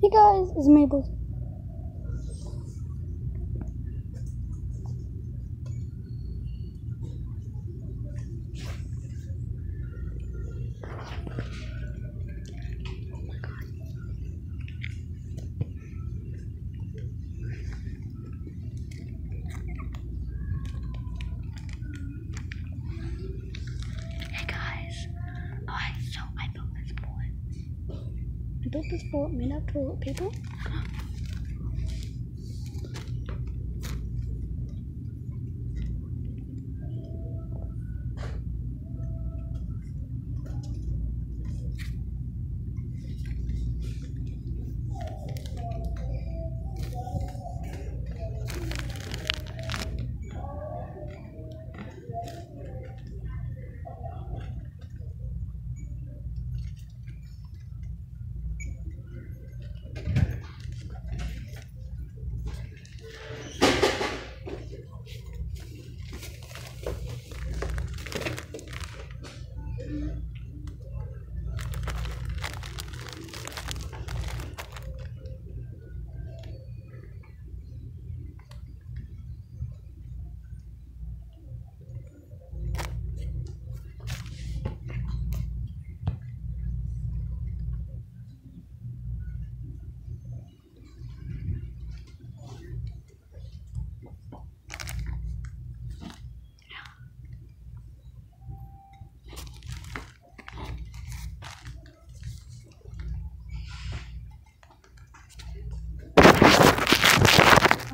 Hey guys, it's Mabel. I built this fort made of toilet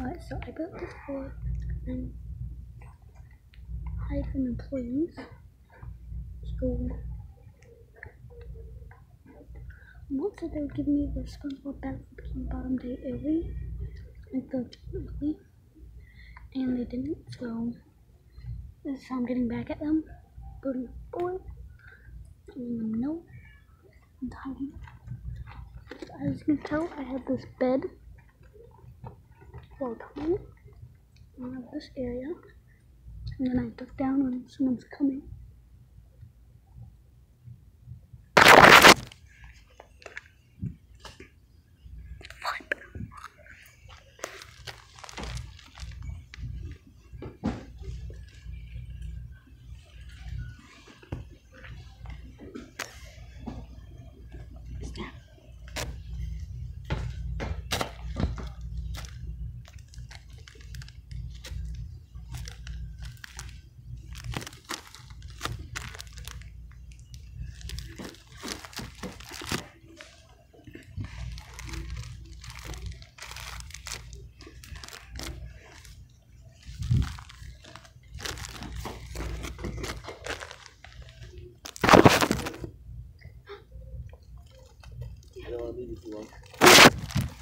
Alright, so I built this fort and hide from employees. So once they would give me the SpongeBob Battle for Bikini Bottom Day early, like the early, and they didn't. So this is how I'm getting back at them. A fort, letting them know, and hiding. As you can tell, I have this bed all time around uh, this area. And then I duck down when someone's coming.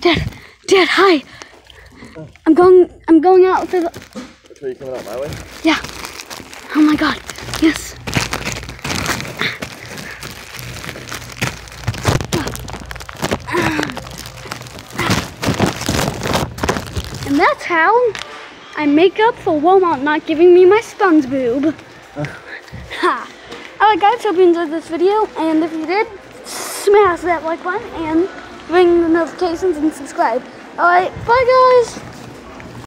Dad, Dad, hi. I'm going. I'm going out to the. Which way you coming out? My way? Yeah. Oh my God. Yes. And that's how I make up for Walmart not giving me my sponge SpongeBob. Uh. ha. Alright guys, hope you enjoyed this video, and if you did, that like button and ring the notifications and subscribe. Alright, bye guys!